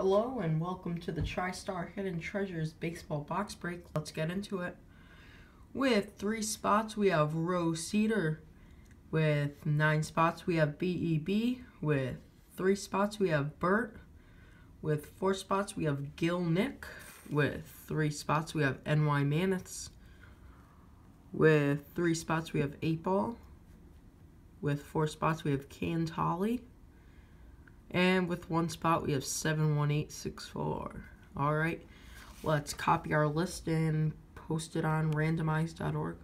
Hello and welcome to the TriStar Hidden Treasures Baseball Box Break. Let's get into it. With three spots, we have Rose Cedar. With nine spots, we have BEB. With three spots, we have Burt. With four spots, we have Gil Nick. With three spots, we have NY Mammoths. With three spots, we have 8 Ball. With four spots, we have Holly. And with one spot, we have 71864. Alright, let's copy our list and post it on randomize.org.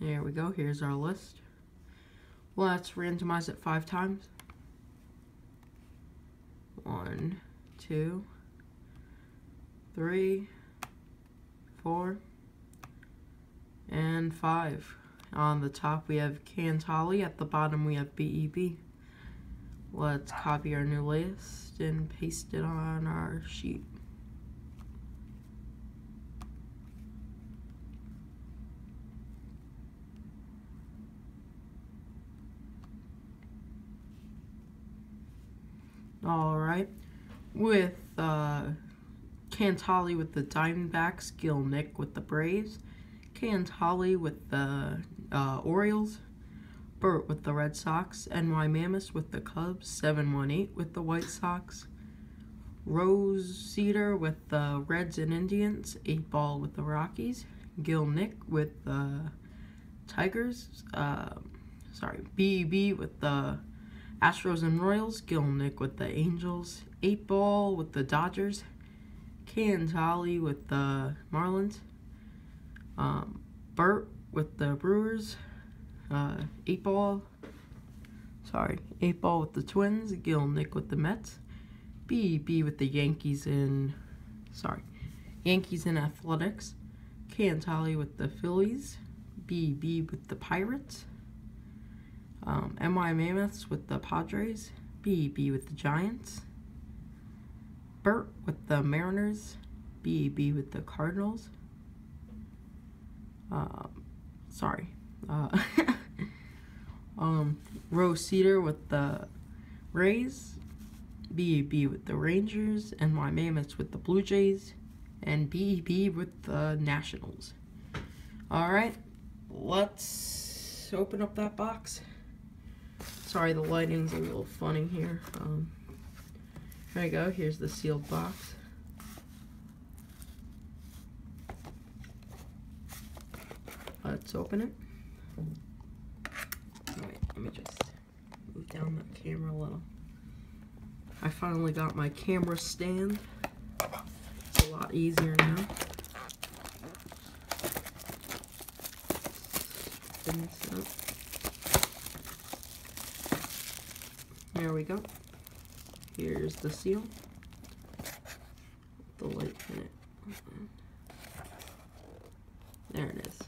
There we go, here's our list. Let's randomize it five times. One, two, three, four, and five. On the top we have Holly, at the bottom we have BEB. Let's copy our new list and paste it on our sheet. Alright. With uh, Holly with the Diamondbacks, Gil Nick with the Braves, Holly with the uh, Orioles, Bert with the Red Sox, NY Mammoths with the Cubs, 718 with the White Sox, Rose Cedar with the Reds and Indians, 8 Ball with the Rockies, Gil Nick with the Tigers, uh, sorry, BEB with the Astros and Royals, Gilnick with the Angels, 8 Ball with the Dodgers, Holly with the Marlins, um, Bert with the Brewers, uh, 8 Ball, sorry, 8 Ball with the Twins, Gilnick with the Mets, BB with the Yankees and, sorry, Yankees and Athletics, Holly with the Phillies, BB with the Pirates, um, NY Mammoths with the Padres. BEB with the Giants. Bert with the Mariners. BEB with the Cardinals. Um, sorry. Uh, um, Rose Cedar with the Rays. BEB with the Rangers. NY Mammoths with the Blue Jays. And BEB with the Nationals. Alright, let's open up that box. Sorry, the lighting's a little funny here. Um, there you go. Here's the sealed box. Let's open it. Wait, let me just move down the camera a little. I finally got my camera stand. It's a lot easier now. Spin this up. There we go. Here's the seal. The light in it. There it is.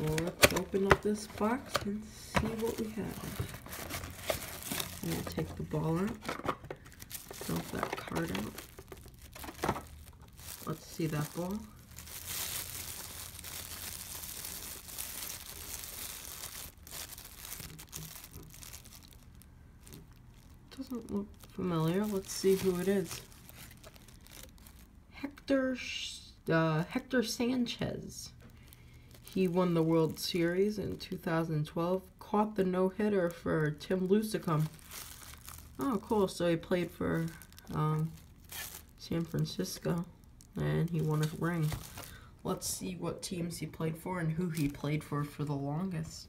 Let's open up this box and see what we have. I'm going to take the ball out, dump that card out. Let's see that ball. Doesn't look familiar. Let's see who it is. Hector, uh, Hector Sanchez. He won the World Series in 2012. Caught the no-hitter for Tim Lincecum. Oh, cool. So he played for um, San Francisco. And he won a ring. Let's see what teams he played for and who he played for for the longest.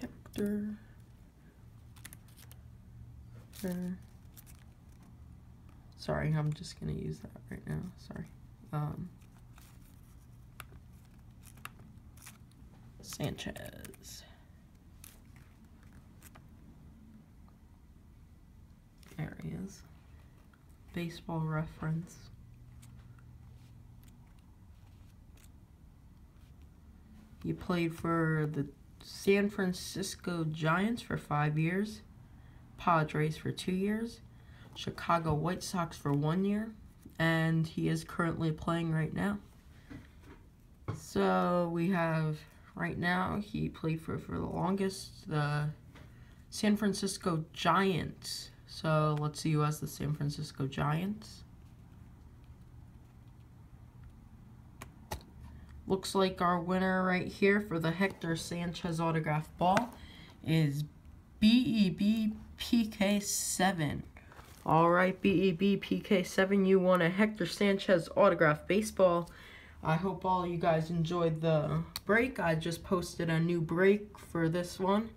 Hector. Uh, sorry, I'm just gonna use that right now. Sorry. Um, Sanchez. There he is. Baseball reference. He played for the San Francisco Giants for five years, Padres for two years, Chicago White Sox for one year, and he is currently playing right now. So we have right now he played for for the longest the San Francisco Giants. So let's see who has the San Francisco Giants. Looks like our winner right here for the Hector Sanchez autograph ball is BEB PK7. Alright, BEB PK7, you won a Hector Sanchez autograph baseball. I hope all you guys enjoyed the break. I just posted a new break for this one.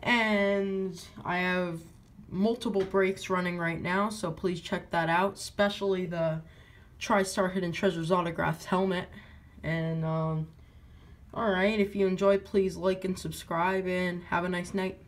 And I have multiple breaks running right now, so please check that out, especially the TriStar Hidden Treasures autographs helmet. And, um, alright, if you enjoyed, please like and subscribe, and have a nice night.